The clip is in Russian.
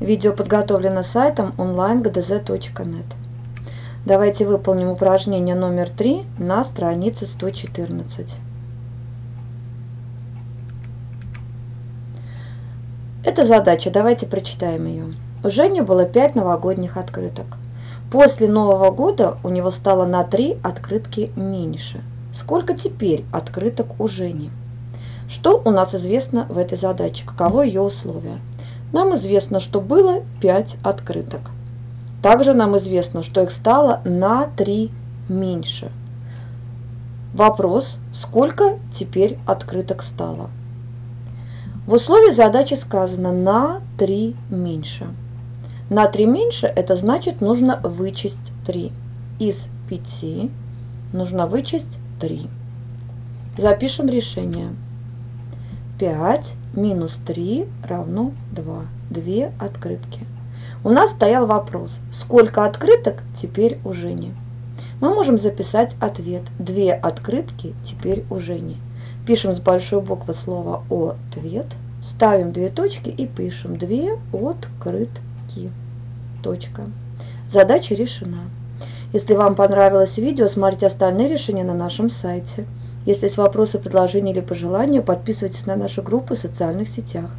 Видео подготовлено сайтом online.gdz.net. Давайте выполним упражнение номер 3 на странице 114. Это задача, давайте прочитаем ее. У Жени было 5 новогодних открыток. После Нового года у него стало на 3 открытки меньше. Сколько теперь открыток у Жени? Что у нас известно в этой задаче? Каково ее условие? Нам известно, что было 5 открыток. Также нам известно, что их стало на 3 меньше. Вопрос, сколько теперь открыток стало? В условии задачи сказано на 3 меньше. На 3 меньше это значит нужно вычесть 3. Из 5 нужно вычесть 3. Запишем решение. 5 минус 3 равно 2. Две открытки. У нас стоял вопрос, сколько открыток теперь у Жени? Мы можем записать ответ. Две открытки теперь у Жени. Пишем с большой буквы слово «ответ», ставим две точки и пишем «две открытки». Точка. Задача решена. Если вам понравилось видео, смотрите остальные решения на нашем сайте. Если есть вопросы, предложения или пожелания, подписывайтесь на наши группы в социальных сетях.